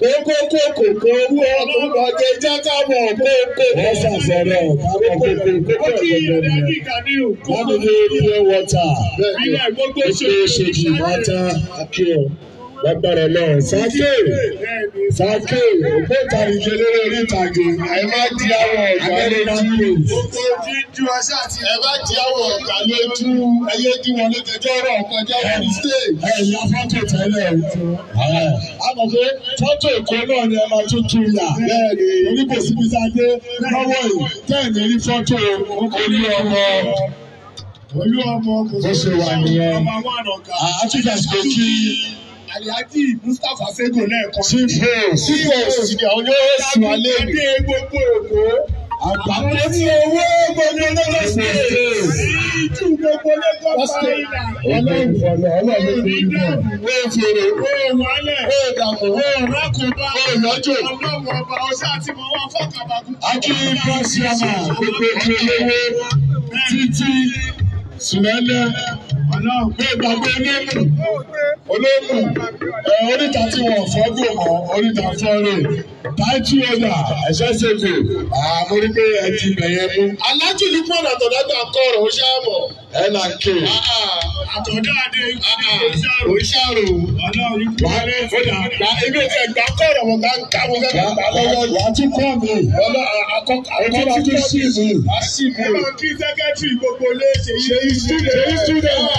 Oko koko ko owó ọkọ̀ ọjọ́ ìjà káwọ̀ ọ̀pọ̀ oko. Wọ́n ṣàṣẹ̀rẹ̀ ọ̀pọ̀ oko koko kò tó lọ́dún yẹn. Wọ́n ní pure water. Bẹ́ẹ̀ni, ó ṣe ìṣèjì water akíọ̀ lágbára Ọlọ́run sáké sáké ògbóǹtarìgì eléré orí ìtàgé ẹ má di àwọn ọ̀gá lójú gbogbo fídíò ẹsẹ àti ẹ má di àwọn ọ̀gá lójú ẹyẹ dí wọn lójoojọ́ ọ̀rọ̀ kọjá lórí stage. ẹ ya fọ́tò tẹ́lẹ̀ o ah. àmọ̀ pé fọ́tò èkó náà ni ẹ máa tún tún yà bẹ́ẹ̀ni oníbòsíbísáde lọ́wọ́ yìí tẹ́ẹ̀ni rí fọ́tò orí ọmọ olú ọmọ kò sí ọmọ àwọn àrọ̀gá. àtúntàsíkò kí. Alhaji Mustapha Sego lẹ́ẹ̀kan. Sífò sífò sì ni àwọn yóò sùn alẹ́ mi. Ìgbàgbé gbogbo Èkó. Àgbàgbé ti owó gbogbo lọ́wọ́ sí èyí. Ìjú gbogbo lọ́kọ̀ báyìí là. Ọlọ́run ọ̀lọ́ ọlọ́run ní ìlú. Ó fèrè. Ó wálẹ̀. Ó dàgbò. Ó rákòbá. Ó lọ́jọ́. Ọlọ́run ọba ọ̀sá àti mọ̀ wá fọ́kàbàkú. Akíní Fọ́síọ́mà gbogbo ìpínlẹ̀ títí Sùnẹ́lẹ̀ mi gbàgbé olóòmù olóòmù ẹ oríta tí wọn fọgbó mọ oríta fọrẹ táìtì ọjà ẹsẹ ṣègbè àmórí pé ẹ ti bẹyẹ mú. aláàjì ní pọ̀nà àtọ̀dágbà kọ́ ọ̀rọ̀ oṣù àmọ̀. ẹ là ń ké. àtọ̀dá adé oṣàrò wàhálẹ̀ fọdà. na ibi tẹ gbà kọ́ ọ̀rọ̀ mọ̀ ká ń ká mọ̀ ká ń bá lọ́wọ́. wà á ti kọ́ mi. ọlọ́ àkọ́kọ́ àti sí mi. a sì mi. ẹ máa kí sẹ́kẹ́tì gbogbo lé ṣèyí ṣúdẹ̀. ṣèyí ṣúdẹ̀.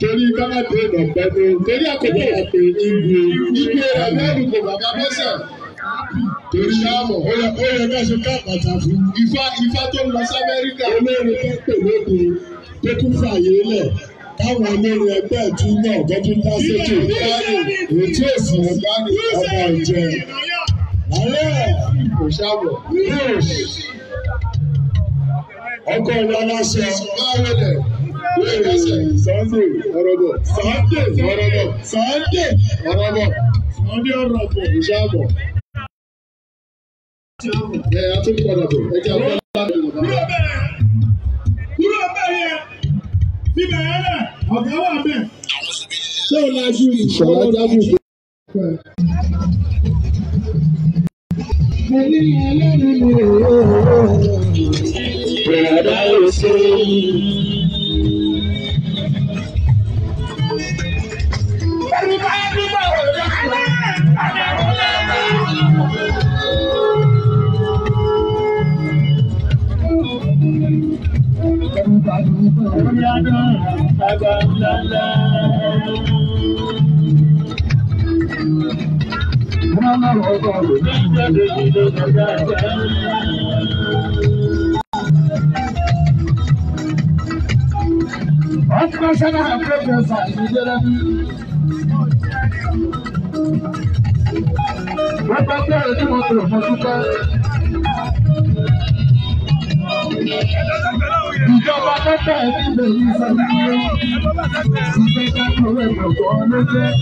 torí kámá tó ìdọ̀gbẹ́ tó torí àkókò àpè ìgbè ìgbè rẹ̀ lẹ́rù kò bàbá bẹ́sẹ̀ torí àmọ̀ ó yẹ ó yẹ ká ṣe ká bàtà fún. ifá ifá tó lọ sí Amẹ́ríkà olórin tó pè lóko tó tún fààyè lẹ̀ táwọn olórin ẹgbẹ́ tún náà gbọ́dún dá sétò láàyè ètí òsì ọ̀gá ni ọba ìjẹ. ààrẹ kò ṣàbọ̀ ọkọ̀ ìlànà ṣe máa wọlé. Sunday ọ̀rọ̀bọ̀ Sunday ọ̀rọ̀bọ̀ Sunday ọ̀rọ̀bọ̀ Sunday ọ̀rọ̀bọ̀ ìṣàbọ̀. Ẹ atúnkọ̀dà bọ̀ ẹ jẹ́ àwọn ọ̀dọ́ ìjọba. Kúrò bẹ̀rẹ̀ kúrò bẹ̀rẹ̀ bíbẹ̀ yẹn náà ọ̀gá wà bẹ̀. Ṣé o lajú ìṣọ̀lá jábù gbé? Mo ní ẹlẹ́rìí mi rèé. Bẹ̀rẹ̀ báyìí sí i. Ọkùnrin sẹ́nà àpẹẹrẹ ọ̀sán ìdílé lẹ́nu wọ́n bá bẹ̀rẹ̀ tí mo tò fún dúpẹ́. ìjọba kẹta ẹni bẹ̀rù ìsàlùyẹ ìjọba kọ̀wé gbọ̀ngàn lẹ́jẹ́.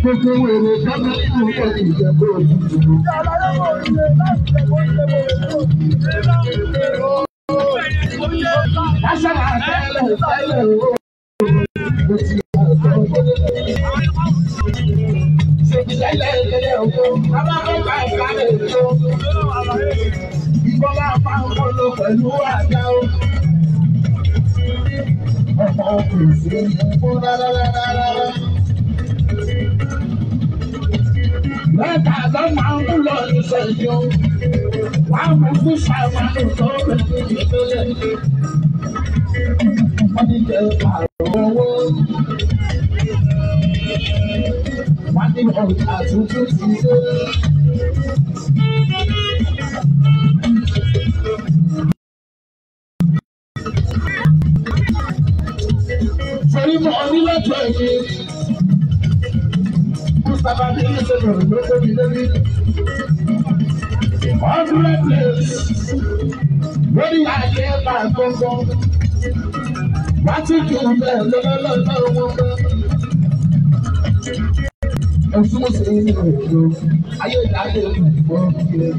Gbogbo wèrè sábà ń bọ̀ ìjẹ́bú òjijì lásán àtẹlẹ tẹlẹ wọ́n ti jẹ àrùn owó. wọ́n ní ọ̀gá tuntun ti dé. torí mo ní lọ́jọ́ yìí Mustapha ní ní sọ̀rọ̀ ló tóbi lórí. Hundred years lórí àjẹ́ máa gbọ́ngàn pátìkì ìgbà ìjọba lọ́jọ́ wọn. Oṣù mo ṣe ní ìlú ayé ìdájọ́ ìgbọ́ ìgbẹ́.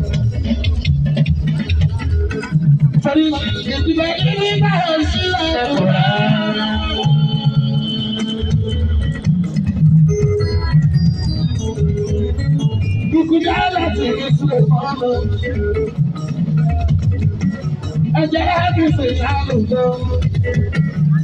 Sọ́ni ìdílé ìdílé náà ò sí ọ̀rọ̀. Ìkùdá láti ìlú sílẹ̀ fọ́ọ̀mù. Ẹ̀jẹ̀ á bí ṣèṣàlù gan.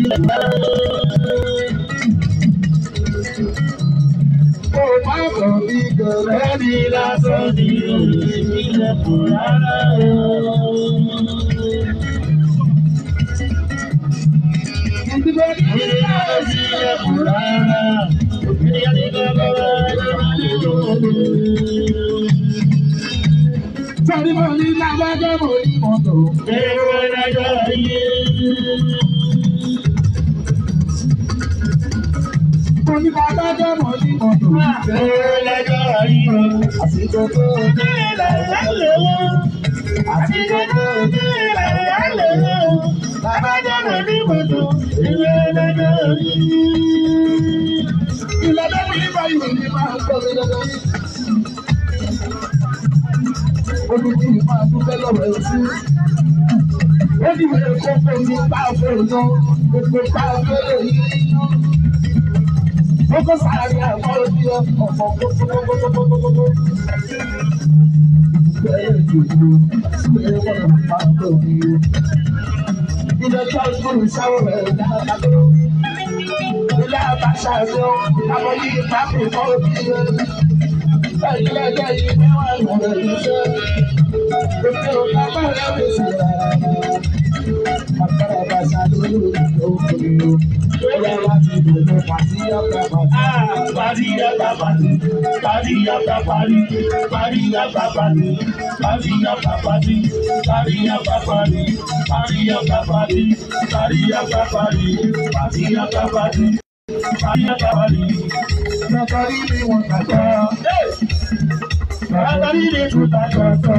Ó má kàn bí gẹ̀rẹ́ ní lásán ní ìpínlẹ̀ kò rárá o. Ìpínlẹ̀ kò rárá, ìpínlẹ̀ kò rárá. Sọ́ni mo ní lágbájọ́ mo ní mọ́tò. Èrò ẹ̀dájọ́. tó lẹ́jọ́ ríro àsìkò tó dé lẹ́yà lówó àsìkò tó dé lẹ́yà lówó bàbá jẹ́rọ ní gbogbo ìwé lẹ́jọ́ rí. ìlànà ìbá ìwé ni máa ń gbọ́ mi lọ́dọ̀ yìí. olùdí máa dúpẹ́ lọ́wọ́ ẹ̀ sí ó dìbò ẹ̀kọ́ fún mi pa fún mi náà gbogbo pa fún mi. Boko Haram yà kọ́ lójú yọ ọ̀pọ̀ gbogbogbogbogbogbogbò. Ilé ṣọ́ọ̀ṣì mi sáwọ́ rẹ̀ dáadáa. Ilé àbáṣà yọ àwọn yìí pápẹ̀ kọ́ lójú yọ. Ẹ̀yin lẹ́jọ́ yìí ni wọ́n ń lọ rẹ̀ níṣẹ́. Òkè òkè àbáyọ̀ mi sì rà ọ̀pẹ̀rẹ̀ bàṣà lórí òkèèrè o. Bóyá wá ti dòdò pàtí yàtà pàtí. Pàtí yàtà pàtí. Pàtí yàtà pàtí. Pàtí yàtà pàtí. Pàtí yàtà pàtí. Pàtí yàtà pàtí. Pàtí yàtà pàtí. Pàtí yàtà pàtí. Pàtí yàtà pàtí. Pàtí yàtà pàtí. Nàkàrí ni wọ́n kàkà. Nàkàrí ni kò tà kàkà.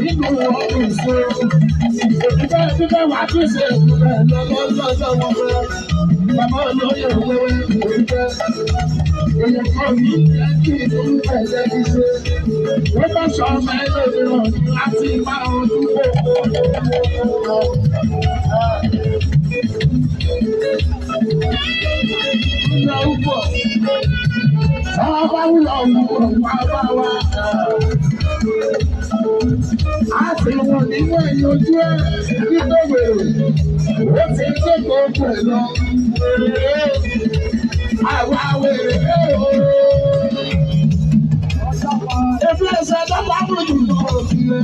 nínú ọdún ìṣó. Òkúta ẹgbẹ́ wà tó ṣe ìpínlẹ̀ lọ́lọ́lọ́lọ́ wọn fẹ́. Bàbá olóyè owó òkúta. Èyàn kọ́ mi kí ìdúró ẹ̀jẹ̀ ti ṣe. Wọ́n bá sọ ọmọ ẹgbẹ́ mìíràn láti máa ojú gbogbo owó lọ. Ìyá ń bọ̀. Sábà ń lọ wù ọ̀pá bá wa a sì wọn nínú ẹ̀yìn ojú ẹ̀ nígbà wèrè ó ti ń ṣètò ọkọ̀ ẹ̀ lọ wèrè àwa wèrè ooo. Ebi ẹsẹ̀ dábàá àbùjù náà ò sí lé.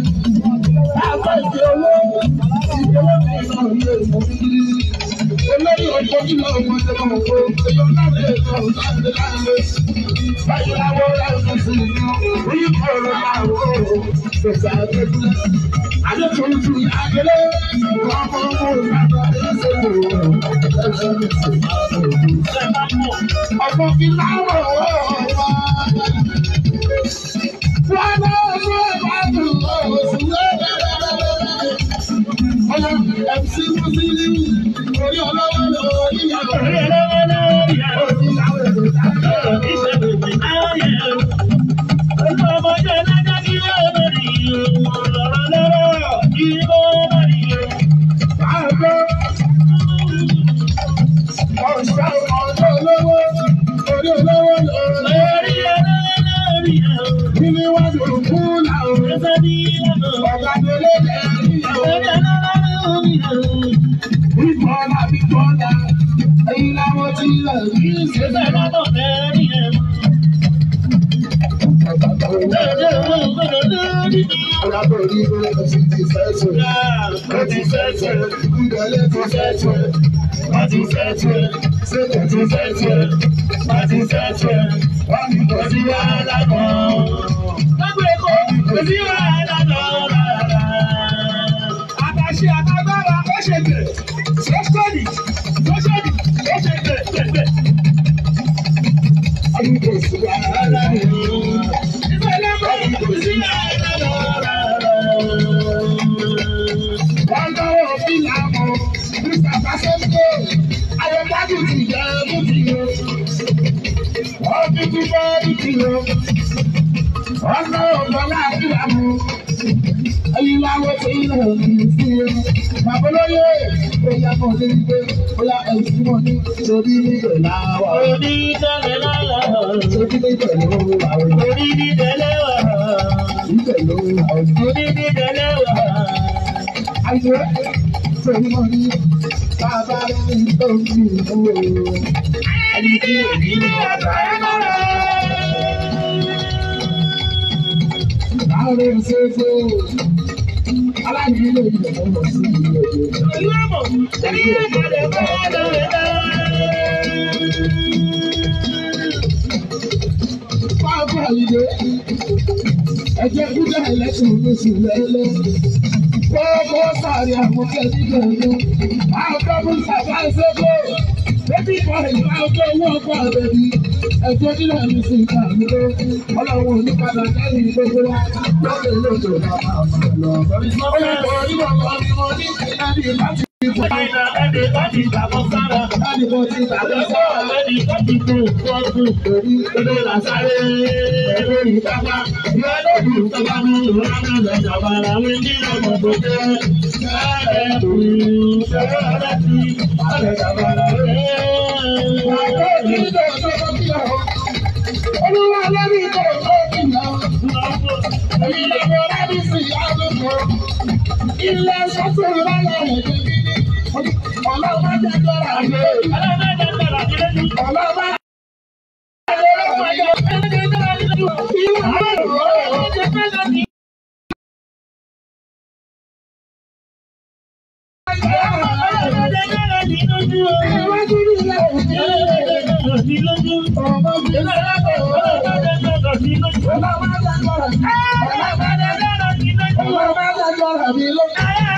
Àgbà ìdí owó mi náà lè mú mi olórí ọjọ́júmọ́ ọmọdébọ̀ kó èyí ọlọ́run ètò ọ̀gáde láàyè báyìí láwọ́ láwùjọ sí i rí kọ̀ọ̀rọ̀ láwọ́ gbèsè àgbẹ̀dú adétòlùtù àgbélé ọmọ ọmọ òǹkàtà ẹ̀ṣẹ̀ kò ẹ̀ṣẹ̀ mi sì máa ń lò ó. ọmọ fi láwọ̀ ọ̀rọ̀ ọ̀rọ̀ Fúlàní ọ̀sẹ̀ ìbàdàn ọ̀sùn lẹ́yìn ẹ̀ṣẹ̀ mọ́sílẹ̀. 哎。ti fẹ́ tiẹ̀ ṣé kò ti fẹ́ tiẹ̀ má títí dé ìkìlọ̀. Ọ̀nà ògbọ́lá ìlàmú. Ayíláwó ti ń lọ sí sí i. Bàbá olóyè bóyá mo ní gbé bóyá ẹ̀sìn mo ní torí níbẹ̀ láwà. Orí tẹ̀lé láyà. Torí níbẹ̀ ló wà. Orí níbẹ̀ wà. Níbẹ̀ ló wà. Orí níbẹ̀ wà. Àyè torí mo ní bàbá mi tó ń bí ìlú àyíké òní ni ọ̀tá ẹ lọ́rẹ́. Láàárọ̀ ṣe é tó aláàbí ilé àwọn kẹ́kẹ́ lẹ́lẹ́. Àwọn tó bébí bọ̀ ìgbà ọjọ́ owó ọkọ̀ àbẹ̀bí ẹ̀jọ́ nílẹ̀ mi sì gbà mí lọ ọlọ́run onípadà jáde gbogbo wa lọ́dẹ̀ lọ́dọ̀ bàbá àmàlọ́. ọlọ́run onípadà jáde gbogbo wa lọ́dẹ̀ lọ́dọ̀ bàbá àmàlọ́. Ẹni tó ti gbàgbọ́ sára, ẹni tó ti gbàgbọ́ sára, ẹni tó ti gbàgbọ́ sára, ẹni tó ti gbàgbọ́ sára, ẹni tó ti gbàgbọ́ sára, ẹni tó ti gbàgbọ́ sára, ẹni tó ti gbàgbọ́ sára, ẹni tó ti gbàgbọ́ sára, ẹni tó ti gbàgbọ́ sára, ẹni tó ti gbàgbọ́ sára, ẹni tó ti gbàgbọ́ sára. Olúwa lórí ìkọ̀ tó ti nà, èyí lè fi ọlá bí sí àdúgbò, ilé sọ́tò lọ́la rẹ̀ dé ọlọ́ọ̀bá jẹ́ jọra àgbẹ̀. ọlọ́ọ̀bá jẹ́ jọra àgbẹ̀ lẹ́nu. ọlọ́ọ̀bá jẹ́ jọra àgbẹ̀ lẹ́nu. ìlú àbẹ̀rù ọ̀rọ̀ jẹ́ jọra àgbẹ̀. Iwájú ní ilé òbí lójú. Ọmọ mi ló lábọ̀ ọ̀rọ̀ jẹ́ jọra àgbẹ̀ lójú. Ọlọ́ọ̀bá jẹ́ jọra àgbẹ̀ lójú. Ọlọ́ọ̀bá jẹ́ jọra àgbẹ̀ lójú.